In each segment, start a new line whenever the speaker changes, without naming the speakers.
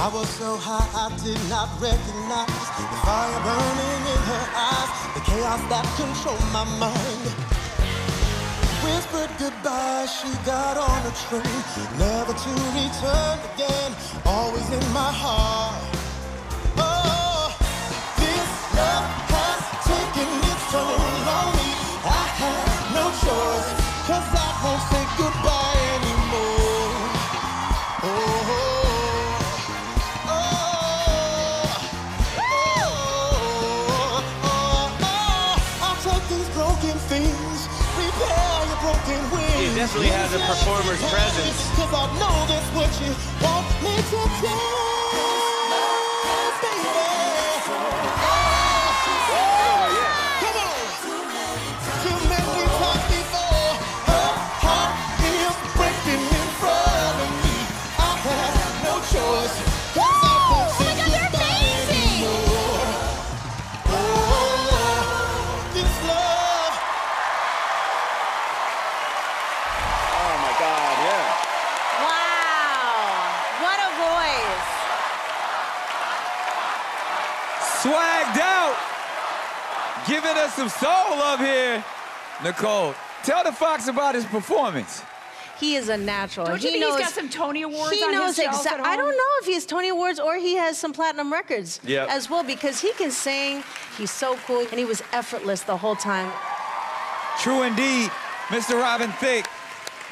I was so high I did not recognize the fire burning in her eyes, the chaos that controlled my mind. Whispered goodbye, she got on a train, never to return again, always in my heart. Broken things, repair your broken wings.
He definitely has a performer's presence.
Cause I know that's what you want me to do,
Swagged out. Giving us some soul up here. Nicole, tell the Fox about his performance.
He is a natural.
Don't you
he
think
knows,
he's got some Tony Awards
He
on
knows exactly. I don't know if he has Tony Awards or he has some platinum records
Yep.
as well because he can sing. He's so cool and he was effortless the whole time.
True indeed. Mr. Robin Thicke,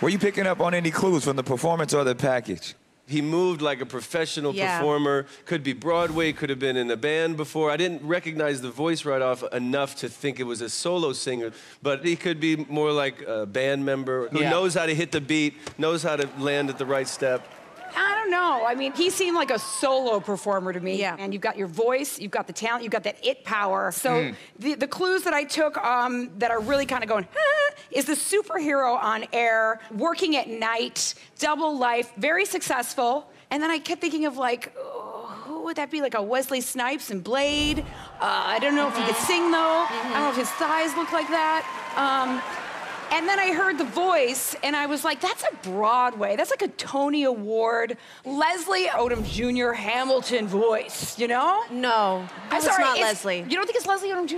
were you picking up on any clues from the performance or the package?
He moved like a professional
Yeah.
performer. Could be Broadway, could have been in a band before. I didn't recognize the voice right off enough to think it was a solo singer, but he could be more like a band member who
Yeah.
knows how to hit the beat, knows how to land at the right step.
I don't know. I mean, he seemed like a solo performer to me.
Yeah.
And you've got your voice, you've got the talent, you've got that it power. So the, the clues that I took um, that are really kind of going, "Huh," is the superhero on air, working at night, double life, very successful. And then I kept thinking of like, oh, who would that be? Like a Wesley Snipes and Blade? Uh, I don't know if he could sing though. I don't know if his thighs look like that. Um, and then I heard the voice, and I was like, that's a Broadway. That's like a Tony Award, Leslie Odom Jr. Hamilton voice, you know?
No,
I'm sorry,
not Leslie.
You don't think it's Leslie Odom Jr.?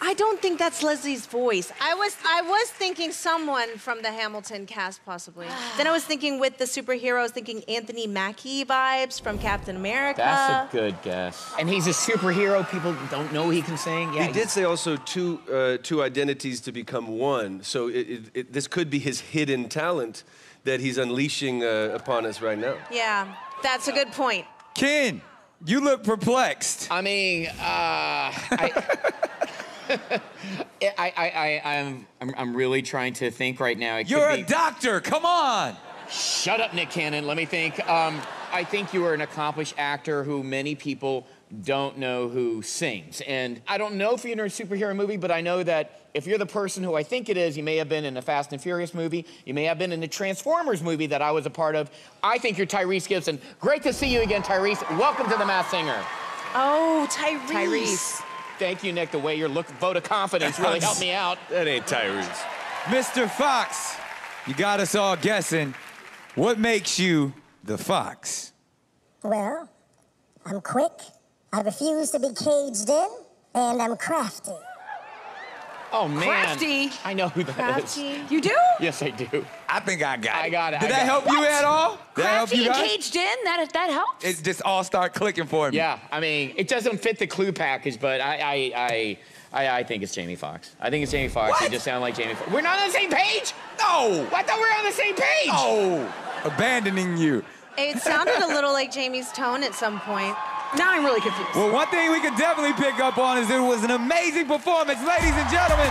I don't think that's Leslie's voice. I was I was thinking someone from the Hamilton cast possibly. then I was thinking with the superheroes, thinking Anthony Mackie vibes from Captain America.
That's a good guess. And he's a superhero. People don't know he can sing. Yeah,
He did say also two, uh, two identities to become one. So it, it, it, this could be his hidden talent that he's unleashing uh, upon us right now.
Yeah, that's a good point.
Ken, you look perplexed.
I mean, uh, I, I, I, I, I'm, I'm, I'm really trying to think right now. It
You're
be-
a doctor, come on.
Shut up, Nick Cannon. Let me think. Um, I think you are an accomplished actor who many people don't know who sings. And I don't know if you're in a superhero movie, but I know that if you're the person who I think it is, you may have been in a Fast and Furious movie, you may have been in the Transformers movie that I was a part of. I think you're Tyrese Gibson. Great to see you again, Tyrese. Welcome to The Masked Singer.
Oh, Tyrese.
Tyrese.
Thank you, Nick. The way your look, vote of confidence really helped me out.
That ain't Tyrese.
Mr. Fox, you got us all guessing. What makes you the Fox?
Well, I'm quick, I refuse to be caged in, and I'm crafty.
Oh, man.
Crafty.
I know who that is.
Crafty.
You do?
Yes, I do.
I think I got it.
I got it,
Did
I
that help
it.
you at all? Did that help
Crafty
you
and
guys?
caged in? That, that helps?
It just all start clicking for me.
Yeah, I mean, it doesn't fit the clue package, but I, I, I, I, I think it's Jamie Foxx. I think it's Jamie Foxx. You
What?
just sound like Jamie Foxx. We're not on the same page.
No.
I thought we were on the same page.
Oh, abandoning you.
It sounded a little like Jamie's tone at some point.
Now I'm really confused.
Well, one thing we could definitely pick up on is it was an amazing performance, ladies and gentlemen.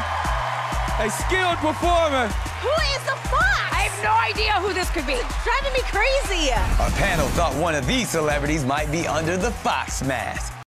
A skilled performer.
Who is the Fox?
I have no idea who this could be.
driving me crazy.
Our panel thought one of these celebrities might be under the Fox mask.